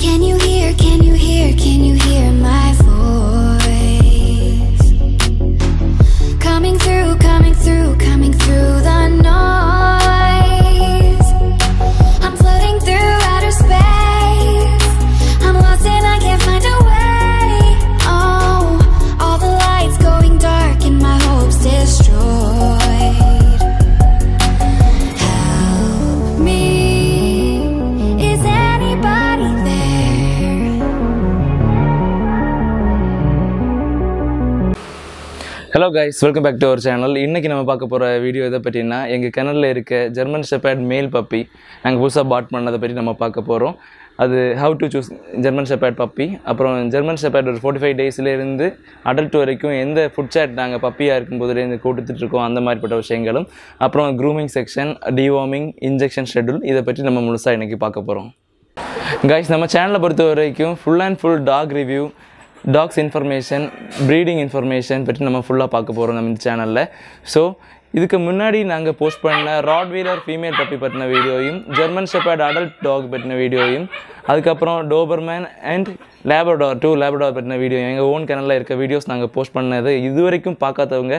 Can you hello guys welcome back to our channel இன்றைக்கி நம்ம பார்க்க போகிற வீடியோ இதை பற்றினா எங்கள் கிணறில் இருக்க ஜெர்மன் ஷெப்பர்ட் மேல் பப்பி நாங்கள் புதுசாக பாட் பண்ணதை பற்றி நம்ம பார்க்க போகிறோம் அது how to choose German shepherd puppy அப்புறம் ஜெர்மன் ஷெப்பர்ட் ஒரு ஃபோர்ட்டி ஃபைவ் டேஸ்லேருந்து அடல்ட் வரைக்கும் எந்த ஃபுட் சேட் நாங்கள் பப்பியாக இருக்கும்போதுலேருந்து கொடுத்துட்டு இருக்கோம் அந்த மாதிரிப்பட்ட விஷயங்களும். அப்புறம் grooming section deworming injection schedule இதை பற்றி நம்ம முழுசாக இன்றைக்கி பார்க்க போகிறோம் கைஸ் நம்ம சேனலை பொறுத்த வரைக்கும் full and full dog review dogs information breeding information பற்றி நம்ம ஃபுல்லாக பார்க்க போகிறோம் நம்ம இந்த சேனலில் ஸோ இதுக்கு முன்னாடி நாங்கள் போஸ்ட் பண்ண ராட்வீலர் ஃபீமேல் பப்பி பற்றின வீடியோயும் ஜெர்மன் ஷெப்பர்ட் அடல்ட் டாக் பற்றின வீடியோயும் அதுக்கப்புறம் Doberman and Labrador two Labrador பற்றின வீடியோ எங்கள் ஓன் சேனலில் இருக்க வீடியோஸ் நாங்கள் போஸ்ட் பண்ணது இது வரைக்கும் பார்க்காதவங்க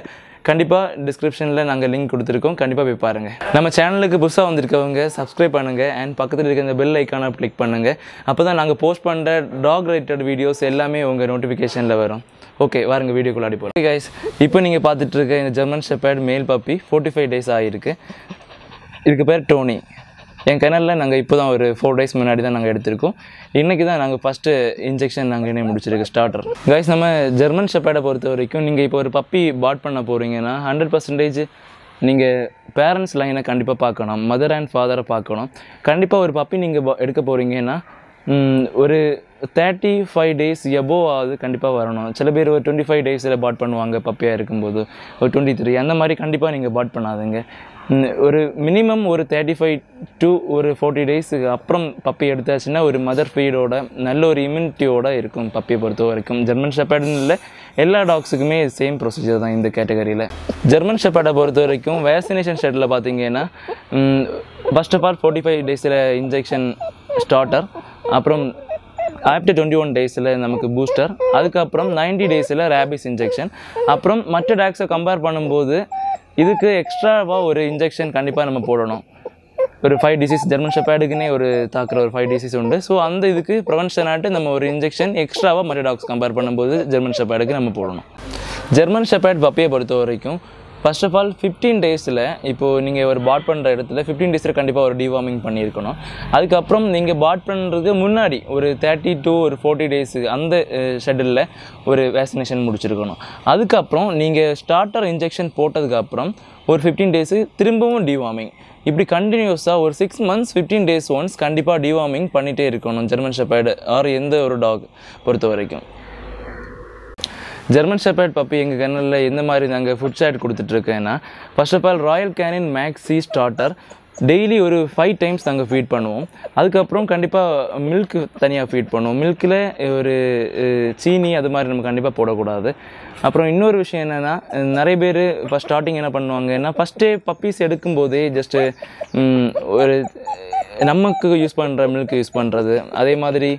கண்டிப்பாக டிஸ்கிரிப்ஷனில் நாங்கள் லிங்க் கொடுத்துருக்கோம். கண்டிப்பாக போய் பாருங்கள் நம்ம சேனலுக்கு புதுசாக வந்திருக்கவங்க சப்ஸ்கிரைப் பண்ணுங்கள் அண்ட் பக்கத்தில் இருக்க இந்த பெல் ஐக்கானை கிளிக் பண்ணுங்கள் அப்போ தான் நாங்கள் போஸ்ட் பண்ணுற டாக் ரிலேட்டட் வீடியோஸ் எல்லாமே உங்கள் நோட்டிஃபிகேஷனில் வரும். ஓகே வாருங்க வீடியோக்குள்ள அடி போகிறோம் கைஸ் இப்போ நீங்கள் பார்த்துட்டு இருக்க இந்த German shepherd male puppy forty five days ஆகிருக்கு இதுக்கு பேர் டோனி என் கிணறுல நாங்கள் இப்போ தான் ஒரு ஃபோர் டேஸ் முன்னாடி தான் நாங்கள் எடுத்திருக்கோம். இன்றைக்கி தான் நாங்கள் ஃபஸ்ட்டு இன்ஜெக்ஷன் நாங்கள் இன்னும் முடிச்சிருக்கோம் ஸ்டார்டர் கைஸ் நம்ம ஜெர்மன் ஷெப்பேடை பொறுத்த வரைக்கும் நீங்கள் இப்போ ஒரு பப்பி பாட் பண்ண போகிறீங்கன்னா ஹண்ட்ரட் பர்சன்டேஜ் நீங்கள் பேரண்ட்ஸ் லைனை கண்டிப்பாக பார்க்கணும். மதர் அண்ட் ஃபாதரை பார்க்கணும். கண்டிப்பாக ஒரு பப்பி நீங்கள் எடுக்க போகிறீங்கன்னா ஒரு தேர்ட்டி ஃபைவ் டேஸ் எபோ ஆகுது கண்டிப்பாக வரணும். சில பேர் ஒரு டுவெண்ட்டி ஃபைவ் டேஸில் பாட் பண்ணுவாங்க பப்பியாக இருக்கும்போது. ஒரு டுவெண்ட்டி த்ரீ அந்த மாதிரி கண்டிப்பாக நீங்கள் பாட் பண்ணாதுங்க. ஒரு மினிமம் ஒரு தேர்ட்டி ஃபைவ் டு ஒரு ஃபோர்ட்டி டேஸுக்கு அப்புறம் பப்பி எடுத்தாச்சுன்னா ஒரு மதர் ஃபீடோட நல்ல ஒரு இம்யூனிட்டியோட இருக்கும் பப்பியை பொறுத்த வரைக்கும். ஜெர்மன் ஷெப்பர்டுன்னு இல்லை எல்லா டாக்ஸுக்குமே சேம் ப்ரொசீஜர் தான் இந்த கேட்டகரியில் ஜெர்மன் ஷெப்பர்டை பொறுத்த வரைக்கும் வேக்சினேஷன் ஷெட்டில் பார்த்தீங்கன்னா first of all forty five டேஸில் இன்ஜெக்ஷன் ஸ்டார்டர் அப்புறம் ஆஃப்டர் டுவெண்ட்டி ஒன் டேஸில் நமக்கு பூஸ்டர் அதுக்கப்புறம் 90 டேஸில் ரேபிஸ் இன்ஜெக்ஷன் அப்புறம் மற்ற டாக்ஸை கம்பேர் பண்ணும்போது இதுக்கு எக்ஸ்ட்ராவாக ஒரு இன்ஜெக்ஷன் கண்டிப்பாக நம்ம போடணும். ஒரு ஃபைவ் டிசீஸ் ஜெர்மன் ஷெப்பேடுக்குன்னே ஒரு தாக்குற ஒரு ஃபைவ் டிசீஸ் உண்டு. ஸோ அந்த இதுக்கு ப்ரிவென்ஷன் ஆகிட்டு நம்ம ஒரு இன்ஜெக்ஷன் எக்ஸ்ட்ராவாக மற்ற டாக்ஸ் கம்பேர் பண்ணும்போது ஜெர்மன் ஷெப்பேடுக்கு நம்ம போடணும். ஜெர்மன் ஷெப்பேட் பப்பியை பொறுத்த வரைக்கும் ஃபர்ஸ்ட் ஆஃப் ஆல் ஃபிஃப்டீன் டேஸில் இப்போது நீங்கள் ஒரு பாட் பண்ணுற இடத்துல ஃபிஃப்டீன் டேஸில் கண்டிப்பாக ஒரு டிவார்மிங் பண்ணியிருக்கணும். அதுக்கப்புறம் நீங்கள் பாட் பண்ணுறதுக்கு முன்னாடி ஒரு தேர்ட்டி டூ ஒரு ஃபோர்ட்டி டேஸு அந்த ஷெட்யூலில் ஒரு வேக்சினேஷன் முடிச்சிருக்கணும். அதுக்கப்புறம் நீங்கள் ஸ்டார்டர் இன்ஜெக்ஷன் போட்டதுக்கப்புறம் ஒரு ஃபிஃப்டீன் டேஸு திரும்பவும் டிவார்மிங் இப்படி கண்டினியூஸாக ஒரு six months fifteen days once கண்டிப்பாக டிவார்மிங் பண்ணிகிட்டே இருக்கணும் ஜெர்மன் ஷெப்பர்டு ஆர் எந்த ஒரு டாக் பொறுத்த வரைக்கும் ஜெர்மன் ஷெப்பர்ட் பப்பி எங்கள் கண்ணில் எந்த மாதிரி நாங்கள் food chart கொடுத்துட்ருக்கேன்னா first of all royal canin maxi starter daily ஒரு ஃபைவ் டைம்ஸ் நாங்கள் ஃபீட் பண்ணுவோம். அதுக்கப்புறம் கண்டிப்பாக மில்க் தனியாக ஃபீட் பண்ணுவோம். மில்கில் ஒரு சீனி அது மாதிரி நம்ம கண்டிப்பாக போடக்கூடாது. அப்புறம் இன்னொரு விஷயம் என்னென்னா நிறைய பேர் ஃபஸ்ட் ஸ்டார்டிங் என்ன பண்ணுவாங்கன்னா ஃபஸ்ட்டே பப்பீஸ் எடுக்கும்போதே ஜஸ்ட்டு ஒரு நமக்கு யூஸ் பண்ணுற மில்க் யூஸ் பண்ணுறது அதே மாதிரி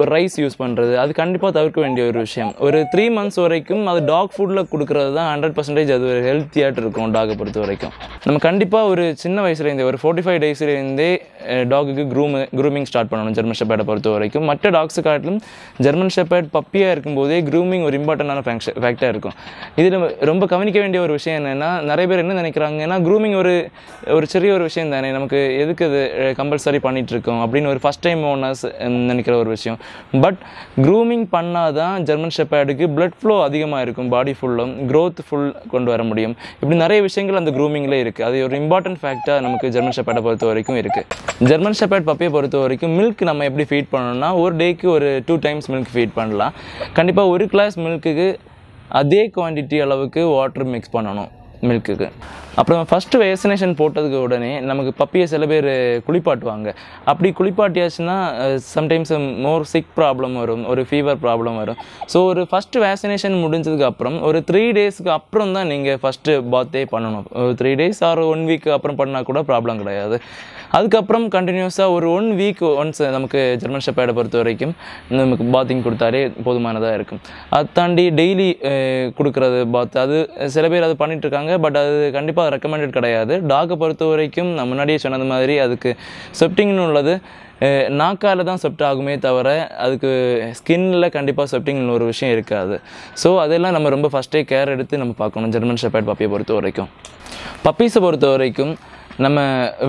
ஒரு ரைஸ் யூஸ் பண்ணுறது அது கண்டிப்பாக தவிர்க்க வேண்டிய ஒரு விஷயம். ஒரு த்ரீ மந்த்ஸ் வரைக்கும் அது டாக் ஃபுட்டில் கொடுக்குறது தான் ஹண்ட்ரட் பர்சன்டேஜ் அது ஒரு ஹெல்த்தியாட்டு இருக்கும் டாகை பொறுத்த வரைக்கும். நம்ம கண்டிப்பாக ஒரு சின்ன வயசுலேருந்தே ஒரு ஃபோர்ட்டி ஃபைவ் டேஸ்லேருந்தே டாகுக்கு க்ரூம் க்ரூமிங் ஸ்டார்ட் பண்ணணும் ஜெர்மன் ஷெப்பர்டை பொறுத்த வரைக்கும். மற்ற டாக்ஸு காட்டிலும் ஜெர்மன் ஷெப்பேட் பப்பியாக இருக்கும்போதே க்ரூமிங் ஒரு இம்பார்ட்டண்டான ஃபேக்ஷன் ஃபேக்டாக இருக்கும். இதில் ரொம்ப கவனிக்க வேண்டிய ஒரு விஷயம் என்னென்னா நிறைய பேர் என்ன நினைக்கிறாங்கன்னா க்ரூமிங் ஒரு ஒரு சிறிய ஒரு விஷயம் தானே. நமக்கு எதுக்கு அது கம்பல்சரி பண்ணிகிட்ருக்கோம் அப்படின்னு ஒரு ஃபஸ்ட் டைம் ஓனர்ஸ் நினைக்கிற ஒரு விஷயம். பட் க்ரூமிங் பண்ணால் தான் ஜெர்மன் ஷெப்பேடுக்கு ப்ளட் ஃப்ளோ அதிகமாக இருக்கும் பாடி ஃபுல்லும் க்ரோத் ஃபுல் கொண்டு வர முடியும். இப்படி நிறைய விஷயங்கள் அந்த க்ரூமிங்கில் இருக்குது அது ஒரு இம்பார்ட்டன்ட் ஃபேக்டாக நமக்கு ஜெர்மன் ஷெப்பேடை பொறுத்த வரைக்கும் இருக்குது ஜெர்மன் ஷெப்பேட் பப்பியை பொறுத்த வரைக்கும் மில்க் நம்ம எப்படி ஃபீட் பண்ணணும்னா ஒரு டேக்கு ஒரு டூ டைம்ஸ் மில்க் ஃபீட் பண்ணலாம். கண்டிப்பாக ஒரு கிளாஸ் மில்க்குக்கு அதே குவான்டிட்டி அளவுக்கு வாட்டர் மிக்ஸ் பண்ணணும். மில்க்குக்கு அப்புறம் ஃபஸ்ட்டு வேக்சினேஷன் போட்டதுக்கு உடனே நமக்கு பப்பியை சில பேர் குளிப்பாட்டுவாங்க. அப்படி குளிப்பாட்டியாச்சுன்னா சம்டைம்ஸ் மோர் சிக் ப்ராப்ளம் வரும் ஒரு ஃபீவர் ப்ராப்ளம் வரும். ஸோ ஒரு ஃபஸ்ட்டு வேக்சினேஷன் முடிஞ்சதுக்கு அப்புறம் ஒரு த்ரீ டேஸ்க்கு அப்புறம் தான் நீங்கள் ஃபஸ்ட்டு பாத்தே பண்ணணும். ஒரு three days or one week அப்புறம் பண்ணால் கூட ப்ராப்ளம் கிடையாது. அதுக்கப்புறம் கண்டினியூஸாக ஒரு ஒன் வீக் ஒன்ஸ் நமக்கு ஜெர்மன் ஷெப்பேடை பொறுத்த வரைக்கும் நமக்கு பாத்திங் கொடுத்தாலே போதுமானதாக இருக்கும். அதை தாண்டி டெய்லி கொடுக்குறது பாத் அது சில பேர் அது பண்ணிகிட்ருக்காங்க பட் அது கண்டிப்பாக ரெக்கமெண்டட் கிடையாது. டாகை பொறுத்த வரைக்கும் நான் முன்னாடியே சொன்னது மாதிரி அதுக்கு செப்டிங்னு உள்ளது. நாக்கால் நாக்கால தான் செப்ட் ஆகுமே தவிர அதுக்கு ஸ்கின்னில் கண்டிப்பாக செப்டிங்னு ஒரு விஷயம் இருக்காது. ஸோ அதெல்லாம் நம்ம ரொம்ப ஃபஸ்ட்டே கேர் எடுத்து நம்ம பார்க்கணும் ஜெர்மன் ஷெப்பேட் பப்பியை பொறுத்த வரைக்கும். பப்பீஸை பொறுத்த வரைக்கும் நம்ம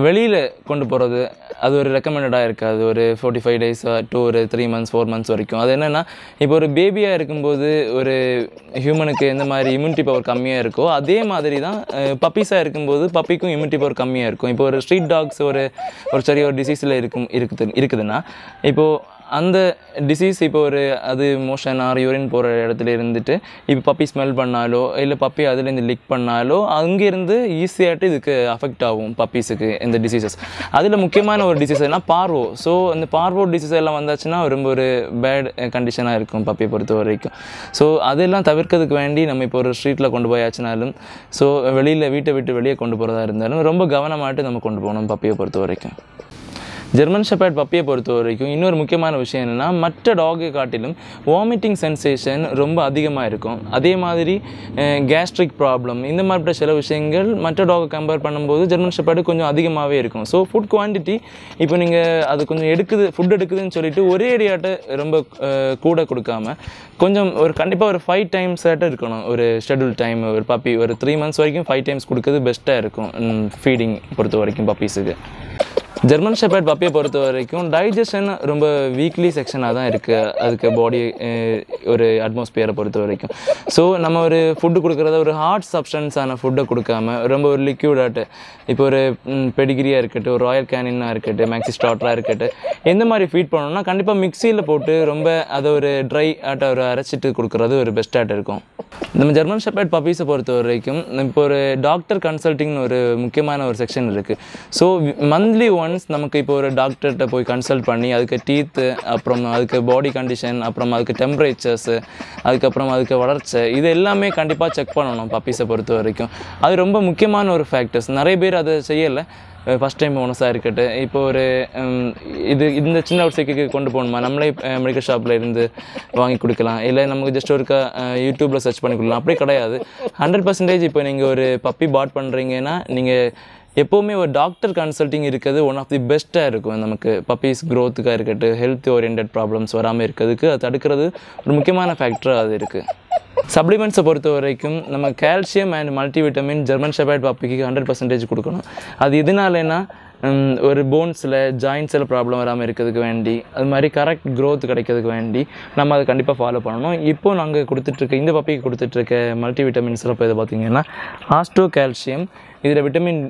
வெளியில் கொண்டு போகிறது அது ஒரு ரெக்கமெண்டடாக இருக்காது. ஒரு ஃபோர்ட்டி ஃபைவ் டேஸ் டூ ஒரு த்ரீ மந்த்ஸ் ஃபோர் மந்த்ஸ் வரைக்கும். அது என்னென்னா இப்போ ஒரு பேபியாக இருக்கும்போது ஒரு ஹியூமனுக்கு எந்த மாதிரி இம்யூனிட்டி பவர் கம்மியாக இருக்கோ அதே மாதிரி தான் பப்பீஸாக இருக்கும்போது பப்பிக்கும் இம்யூனிட்டி பவர் கம்மியாக இருக்கும். இப்போ ஒரு ஸ்ட்ரீட் டாக்ஸ் ஒரு ஒரு சரி ஒரு டிசீஸில் இருக்கும் இருக்குது இருக்குதுன்னா இப்போது அந்த டிசீஸ் இப்போ ஒரு அது மோஷன் ஆர் யூரின் போகிற இடத்துல இருந்துட்டு இப்போ பப்பி ஸ்மெல் பண்ணாலோ இல்லை பப்பி அதுலேருந்து லிக் பண்ணாலோ அங்கேருந்து ஈஸியாகிட்டு இதுக்கு அஃபெக்ட் ஆகும் பப்பீஸுக்கு இந்த டிசீசஸ் அதில் முக்கியமான ஒரு டிசீஸ் பார்வோ ஸோ இந்த பார்வோ டிசீஸ் எல்லாம் வந்தாச்சுன்னா ரொம்ப ஒரு பேட் கண்டிஷனாக இருக்கும் பப்பியை பொறுத்த வரைக்கும். ஸோ அதெல்லாம் தவிர்க்கிறதுக்கு வேண்டி நம்ம இப்போ ஒரு ஸ்ட்ரீட்டில் கொண்டு போயாச்சுனாலும் ஸோ வெளியில் வீட்டை விட்டு வெளியே கொண்டு போகிறதா இருந்தாலும் ரொம்ப கவனமாகிட்டு நம்ம கொண்டு போகணும் பப்பியை பொறுத்த வரைக்கும். ஜெர்மன் ஷெப்பர்ட் பப்பியை பொறுத்த வரைக்கும் இன்னொரு முக்கியமான விஷயம் என்னென்னா மற்ற டாகை காட்டிலும் வாமிட்டிங் சென்சேஷன் ரொம்ப அதிகமாக இருக்கும் அதே மாதிரி கேஸ்ட்ரிக் ப்ராப்ளம் இந்த மாதிரிப்பட்ட சில விஷயங்கள் மற்ற டாகை கம்பேர் பண்ணும்போது ஜெர்மன் ஷெப்பர்டு கொஞ்சம் அதிகமாகவே இருக்கும். ஸோ ஃபுட் குவான்டிட்டி இப்போ நீங்கள் அது கொஞ்சம் எடுக்குது ஃபுட் எடுக்குதுன்னு சொல்லிட்டு ஒரே ஏரியாட்ட ரொம்ப கூட கொடுக்காம கொஞ்சம் ஒரு கண்டிப்பாக ஒரு ஃபைவ் டைம்ஸ் ஆட்ட இருக்கணும். ஒரு ஷெட்யூல் டைம் ஒரு பப்பி ஒரு த்ரீ மந்த்ஸ் வரைக்கும் ஃபைவ் டைம்ஸ் கொடுக்குறது பெஸ்ட்டாக இருக்கும் ஃபீடிங் பொறுத்த வரைக்கும் பப்பீஸுக்கு ஜெர்மன் ஷெப்பர்ட் பப்பியை பொறுத்த வரைக்கும் டைஜஷன் ரொம்ப வீக்லி செக்ஷனாக தான் இருக்குது அதுக்கு பாடி ஒரு அட்மாஸ்பியரை பொறுத்த வரைக்கும். ஸோ நம்ம ஒரு ஃபுட்டு கொடுக்குறத ஒரு ஹார்ட் சப்ஸ்டன்ஸான ஃபுட்டை கொடுக்காம ரொம்ப ஒரு லிக்யூடாட்டு இப்போ ஒரு பெடிகிரியாக இருக்கட்டும் ஒரு ராயல் கேனினாக இருக்கட்டும் மேக்ஸி ஸ்டார்டராக இருக்கட்டும் எந்த மாதிரி ஃபீட் பண்ணணும்னா கண்டிப்பாக மிக்சியில் போட்டு ரொம்ப அதை ஒரு ட்ரை ஆட்டை ஒரு அரைச்சிட்டு கொடுக்குறது ஒரு பெஸ்ட்டாக இருக்கும். நம்ம ஜெர்மன் ஷெப்பர்ட் பப்பீஸை பொறுத்த வரைக்கும் இப்போ ஒரு டாக்டர் கன்சல்ட்டிங்னு ஒரு முக்கியமான ஒரு செக்ஷன் இருக்குது ஸோ மந்த்லி ஒன்ஸ் நமக்கு இப்போ ஒரு டாக்டர்கிட்ட போய் கன்சல்ட் பண்ணி அதுக்கு டீத்து அப்புறம் அதுக்கு பாடி கண்டிஷன் அப்புறம் அதுக்கு டெம்பரேச்சர்ஸு அதுக்கப்புறம் அதுக்கு வளர்ச்சி இது எல்லாமே கண்டிப்பாக செக் பண்ணணும் பப்பீஸை பொறுத்த வரைக்கும் அது ரொம்ப முக்கியமான ஒரு ஃபேக்டர்ஸ் நிறைய பேர் அதை செய்யலை. ஃபஸ்ட் டைம் ஓனஸாக இருக்கட்டும். இப்போ ஒரு இது இந்த சின்ன ஒரு சைக்கிக்கு கொண்டு போகணுமா? நம்மளே மெடிக்கல் ஷாப்பில் இருந்து வாங்கி கொடுக்கலாம். இல்லை நமக்கு ஜஸ்ட் ஒருக்கா யூடியூப்பில் சர்ச் பண்ணி கொடுக்கலாம். அப்படி கிடையாது. ஹண்ட்ரட் பர்சன்டேஜ் இப்போ நீங்கள் ஒரு பப்பி பாட் பண்ணுறீங்கன்னா நீங்கள் எப்போவுமே ஒரு டாக்டர் கன்சல்ட்டிங் இருக்கிறது ஒன் ஆஃப் தி பெஸ்ட்டாக இருக்கும். நமக்கு பப்பீஸ் க்ரோத்துக்காக இருக்கட்டும் ஹெல்த் ஓரியன்ட் ப்ராப்ளம்ஸ் வராமல் இருக்கிறதுக்கு அது தடுக்கிறது ஒரு முக்கியமான ஃபேக்டராக அது இருக்குது சப்ளிமெண்ட்ஸை பொறுத்த வரைக்கும் நம்ம calcium and multivitamin German shepherd பாப்பிக்கு hundred percentage கொடுக்கணும். அது எதனாலனா ஒரு போன்ஸில் ஜாயின்ஸில் ப்ராப்ளம் வராமல் இருக்கிறதுக்கு வேண்டி அது மாதிரி கரெக்ட் க்ரோத் கிடைக்கிறதுக்கு வேண்டி நம்ம அதை கண்டிப்பாக ஃபாலோ பண்ணணும். இப்போது நாங்கள் கொடுத்துட்ருக்க இந்த பப்பிக்கு கொடுத்துட்ருக்க மல்டிவிட்டமின் இப்போ இதை பார்த்தீங்கன்னா ஆஸ்ட்ரோ கால்சியம் இதில் vitamin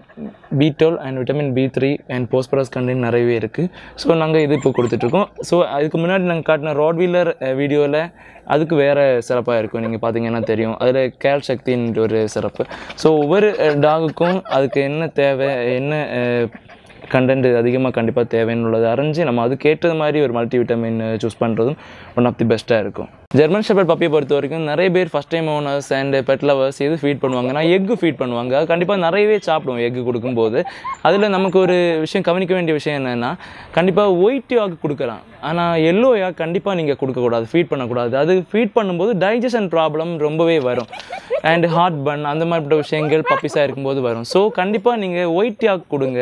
B twelve and vitamin B three and phosphorus content நிறையவே இருக்குது ஸோ நாங்கள் இது இப்போ கொடுத்துட்ருக்கோம். ஸோ அதுக்கு முன்னாடி நாங்கள் காட்டின ரோட்வீலர் வீடியோவில் அதுக்கு வேறு சிறப்பாக இருக்கும். நீங்கள் பார்த்தீங்கன்னா தெரியும். அதில் கேல் சக்தின்ற ஒரு சிறப்பு. ஸோ ஒவ்வொரு டாகுக்கும் அதுக்கு என்ன தேவை என்ன கண்டென்ட் அதிகமாக கண்டிப்பாக தேவைன்னு உள்ளதை அரைஞ்சு நம்ம அதுக்கு ஏற்றது மாதிரி ஒரு மல்டி விட்டமின் சூஸ் பண்ணுறதும் ஒன் ஆஃப் தி பெஸ்ட்டாக இருக்கும். ஜெர்மன் ஷெப்பர்ட் பப்பியை பொறுத்த வரைக்கும் நிறைய பேர் first time owners and pet lovers எது ஃபீட் பண்ணுவாங்கன்னா எக்கு ஃபீட் பண்ணுவாங்க. கண்டிப்பாக நிறையவே சாப்பிடுவோம் எக்கு கொடுக்கும்போது. அதில் நமக்கு ஒரு விஷயம் கவனிக்க வேண்டிய விஷயம் என்னென்னா கண்டிப்பாக ஒயிட் யாக் கொடுக்கலாம். ஆனால் எல்லோ யாக் கண்டிப்பாக நீங்கள் கொடுக்கக்கூடாது ஃபீட் பண்ணக்கூடாது. அது ஃபீட் பண்ணும்போது டைஜஷன் ப்ராப்ளம் ரொம்பவே வரும். அண்ட் ஹார்ட் பன் அந்த மாதிரிப்பட்ட விஷயங்கள் பப்பிஸாக இருக்கும்போது வரும். ஸோ கண்டிப்பாக நீங்கள் ஒயிட் யாக் கொடுங்க.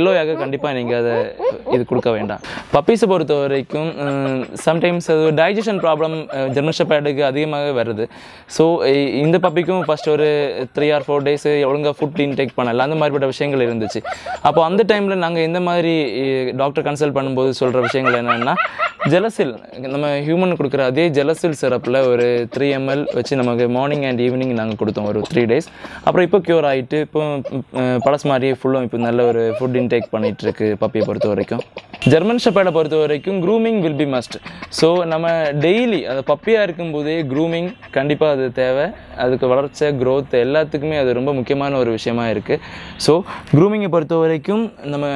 எல்லோ யாக கண்டிப்பாக நீங்கள் அதை இது கொடுக்க வேண்டாம். பப்பீஸை பொறுத்த வரைக்கும் சம்டைம்ஸ் அது டைஜஷன் ப்ராப்ளம் ஜெர்மன் ஷெப்பர்டுக்கு அதிகமாகவே வருது. ஸோ இந்த பப்பிக்கும் ஃபஸ்ட் ஒரு த்ரீ ஆர் ஃபோர் டேஸ் ஒழுங்காக ஃபுட் இன்டேக் பண்ணல. அந்த மாதிரிப்பட்ட விஷயங்கள் இருந்துச்சு. அப்போ அந்த டைமில் நாங்கள் இந்த மாதிரி டாக்டர் கன்சல்ட் பண்ணும்போது சொல்கிற விஷயங்கள் என்னென்னா ஜெலசில் நம்ம ஹியூமன் கொடுக்குற அதே ஜெலசில் சிரப்பில் ஒரு த்ரீ எம்எல் வச்சு நமக்கு மார்னிங் அண்ட் ஈவினிங் நாங்கள் கொடுத்தோம். ஒரு த்ரீ டேஸ் அப்புறம் இப்போ க்யூர் ஆகிட்டு இப்போ ம், பழசு மாதிரியே ஃபுல்லும் இப்போ நல்ல ஒரு ஃபுட் இன்டேக் பண்ணிகிட்ருக்கு பப்பியை பொறுத்த வரைக்கும். ஜெர்மன் ஷெப்பர்டை பொறுத்த வரைக்கும் grooming will be must so நம்ம டெய்லி அது பப்பியாக இருக்கும்போதே க்ரூமிங் கண்டிப்பாக அது தேவை. அதுக்கு வளர்ச்சி க்ரோத் எல்லாத்துக்குமே அது ரொம்ப முக்கியமான ஒரு விஷயமா இருக்குது ஸோ க்ரூமிங்கை பொறுத்த வரைக்கும் நம்ம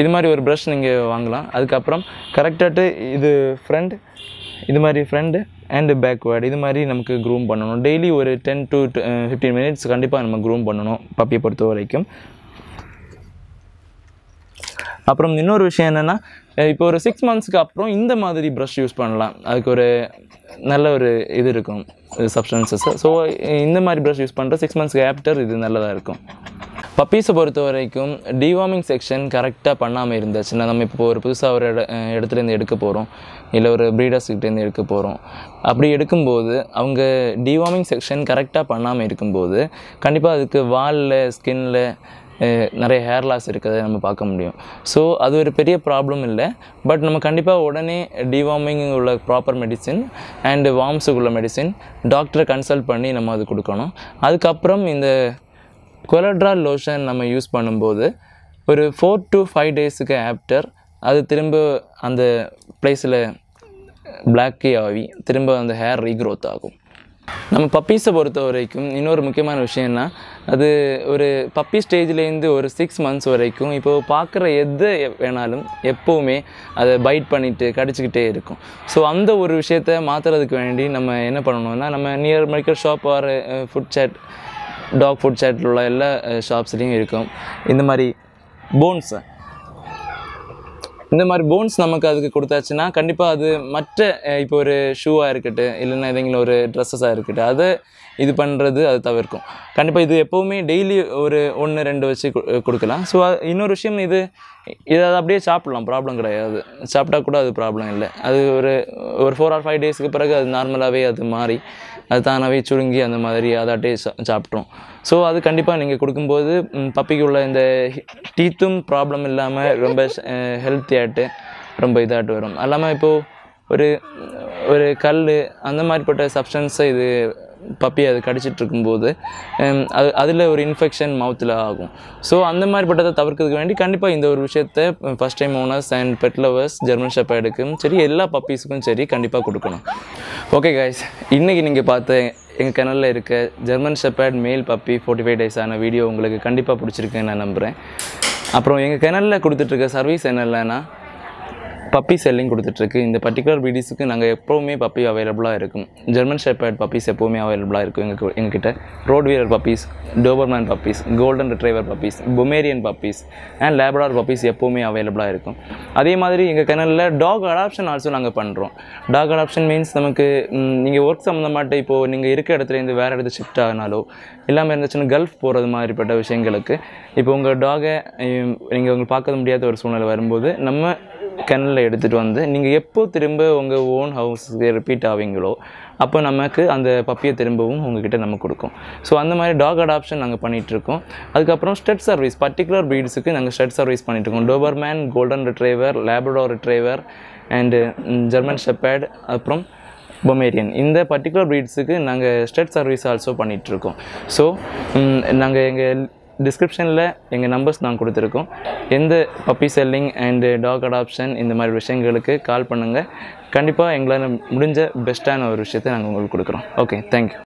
இது மாதிரி ஒரு ப்ரஷ் நீங்கள் வாங்கலாம். அதுக்கப்புறம் கரெக்டாட்டு இது ஃப்ரண்ட் இது மாதிரி ஃப்ரண்ட் அண்டு பேக்வேர்டு இது மாதிரி நமக்கு க்ரூம் பண்ணணும். டெய்லி ஒரு டென் டு ஃபிஃப்டீன் மினிட்ஸ் கண்டிப்பாக நம்ம க்ரூம் பண்ணணும் பப்பியை பொறுத்த வரைக்கும். அப்புறம் இன்னொரு விஷயம் என்னென்னா இப்போ ஒரு சிக்ஸ் மந்த்ஸ்க்கு அப்புறம் இந்த மாதிரி ப்ரஷ் யூஸ் பண்ணலாம். அதுக்கு ஒரு நல்ல ஒரு இது இருக்கும் சப்ஸ்டன்சஸ் ஸோ இந்த மாதிரி ப்ரஷ் யூஸ் பண்ணுற சிக்ஸ் மந்த்ஸ்க்கு ஆஃப்டர் இது நல்லதாக இருக்கும். பப்பீஸை பொறுத்த வரைக்கும் டிவார்மிங் செக்ஷன் கரெக்டாக பண்ணாமல் இருந்துச்சுன்னா நம்ம இப்போ ஒரு புதுசாக ஒரு இட இடத்துலேருந்து எடுக்க போகிறோம் இல்லை ஒரு ப்ரீடர்ஸ்கிட்டேருந்து எடுக்க போகிறோம் அப்படி எடுக்கும்போது அவங்க டிவார்மிங் செக்ஷன் கரெக்டாக பண்ணாமல் இருக்கும்போது கண்டிப்பாக அதுக்கு வாலில் ஸ்கின்னில் நிறைய ஹேர் லாஸ் இருக்கிறத நம்ம பார்க்க முடியும். ஸோ அது ஒரு பெரிய ப்ராப்ளம் இல்லை. பட் நம்ம கண்டிப்பாக உடனே டிவார்மிங் உள்ள ப்ராப்பர் மெடிசின் அண்டு வார்ம்ஸுக்கு உள்ள மெடிசின் டாக்டரை கன்சல்ட் பண்ணி நம்ம அது கொடுக்கணும். அதுக்கப்புறம் இந்த கொலட்ரால் லோஷன் நம்ம யூஸ் பண்ணும்போது ஒரு ஃபோர் டு ஃபைவ் டேஸுக்கு ஆஃப்டர் அது திரும்ப அந்த ப்ளேஸில் பிளாக்கே ஆகி திரும்ப அந்த ஹேர் ரீக்ரோத் ஆகும். நம்ம பப்பீஸை பொறுத்த வரைக்கும் இன்னொரு முக்கியமான விஷயம்னா அது ஒரு பப்பி ஸ்டேஜ்லேருந்து ஒரு சிக்ஸ் மந்த்ஸ் வரைக்கும் இப்போது பார்க்குற எது வேணாலும் எப்போவுமே அதை பைட் பண்ணிவிட்டு கடிச்சிக்கிட்டே இருக்கும். ஸோ அந்த ஒரு விஷயத்த மாற்றுறதுக்கு வேண்டி நம்ம என்ன பண்ணணும்னா நம்ம near medical shop or food chart dog food சேட்டில் உள்ள எல்லா ஷாப்ஸ்லேயும் இருக்கும். இந்த மாதிரி போன்ஸை இந்த மாதிரி போன்ஸ் நமக்கு அதுக்கு கொடுத்தாச்சுன்னா கண்டிப்பாக அது மற்ற இப்போ ஒரு ஷூவாக இருக்கட்டும் இல்லைன்னா எதைங்களும் ஒரு ட்ரெஸ்ஸஸாக இருக்கட்டும் அதை இது பண்ணுறது அது தவிர்க்கும். கண்டிப்பாக இது எப்போவுமே டெய்லி ஒரு ஒன்று ரெண்டு வச்சு கொடுக்கலாம். ஸோ இன்னொரு விஷயம் இது இதை அதை அப்படியே சாப்பிடலாம் ப்ராப்ளம் கிடையாது. சாப்பிட்டா கூட அது ப்ராப்ளம் இல்லை. அது ஒரு ஒரு ஃபோர் ஆர் ஃபைவ் டேஸ்க்கு பிறகு அது நார்மலாகவே அது மாறி அது தானாகவே சுருங்கி அந்த மாதிரி அதாட்டே சா சாப்பிட்ரும் ஸோ அது கண்டிப்பாக நீங்கள் கொடுக்கும்போது பப்பிக்கு உள்ள இந்த டீத்தும் ப்ராப்ளம் இல்லாமல் ரொம்ப ஹெல்த்தியாட்டு ரொம்ப இதாகிட்டு வரும். அல்லாமல் இப்போது ஒரு ஒரு கல் அந்த மாதிரிப்பட்ட சப்ஸ்டன்ஸை இது பப்பி அது கடிச்சிட்டு இருக்கும்போது அது அதில் ஒரு இன்ஃபெக்ஷன் மவுத்தில் ஆகும். ஸோ அந்த மாதிரிப்பட்டதை தவிர்க்கிறதுக்கு வேண்டி கண்டிப்பாக இந்த ஒரு விஷயத்தை first time owners and pet lovers German ஷெப்பர்டுக்கும் சரி எல்லா பப்பீஸுக்கும் சரி கண்டிப்பாக கொடுக்கணும். ஓகே கைஸ் இன்றைக்கி நீங்கள் பார்த்த எங்கள் கிணலில் இருக்க German shepherd male puppy forty five டேஸான video உங்களுக்கு கண்டிப்பாக பிடிச்சிருக்குன்னு நான் நம்புகிறேன் அப்புறம் எங்கள் கிணலில் கொடுத்துட்ருக்க சர்வீஸ் என்னென்னா பப்பி செல்லிங் கொடுத்துட்ருக்கு. இந்த பர்டிகுலர் பீடிஸுக்கு நாங்கள் எப்போவுமே பப்பி அவைலபிளாக இருக்கும். ஜெர்மன் ஷெப்பர்ட் பப்பீஸ் எப்போவுமே அவைலபிளாக இருக்கும் எங்கள் எங்ககிட்ட. Rottweiler puppies Doberman puppies golden retriever puppies Pomeranian puppies and Labrador puppies எப்போவுமே அவைலபிளாக இருக்கும். அதே மாதிரி எங்கள் கிணலில் டாக் அடாப்ஷன் ஆல்சோ நாங்கள் பண்ணுறோம் டாக் அடாப்ஷன் மீன்ஸ் நமக்கு நீங்கள் ஒர்க் சம்மந்தமாட்ட இப்போது நீங்கள் இருக்க இடத்துலேருந்து வேறு இடத்துக்கு ஷிஃப்ட் ஆகினாலோ இல்லாமல் இருந்துச்சுன்னா கல்ஃப் போகிறது மாதிரிப்பட்ட விஷயங்களுக்கு இப்போ உங்கள் டாகை நீங்கள் உங்களுக்கு பார்க்க முடியாத ஒரு சூழ்நிலை வரும்போது நம்ம கிணல்ல எடுத்துகிட்டு வந்து நீங்கள் எப்போ திரும்ப உங்கள் ஓன் ஹவுஸுக்கு ரிப்பீட் ஆவீங்களோ அப்போ நமக்கு அந்த பப்பியை திரும்பவும் உங்ககிட்ட நம்ம கொடுக்கும். ஸோ அந்த மாதிரி டாக் அடாப்ஷன் நாங்கள் பண்ணிகிட்ருக்கோம் அதுக்கப்புறம் ஸ்டெட் சர்வீஸ் பர்டிகுலர் ப்ரீட்ஸுக்கு நாங்கள் ஸ்டெட் சர்வீஸ் பண்ணிகிட்ருக்கோம் Doberman golden retriever Labrador retriever and German shepherd அப்புறம் பொமேரியன் இந்த பர்டிகுலர் ப்ரீட்ஸுக்கு நாங்கள் ஸ்டெட் சர்வீஸ் ஆல்சோ பண்ணிகிட்ருக்கோம் ஸோ mm, நாங்கள் எங்கள் டிஸ்கிரிப்ஷனில் எங்கள் நம்பர்ஸ் நான் கொடுத்துருக்கோம். எந்த puppy selling and dog adoption இந்த மாதிரி விஷயங்களுக்கு கால் பண்ணுங்கள் கண்டிப்பாக எங்களால் முடிஞ்ச பெஸ்ட்டான ஒரு விஷயத்தை நாங்கள் உங்களுக்கு கொடுக்குறோம். Okay thank you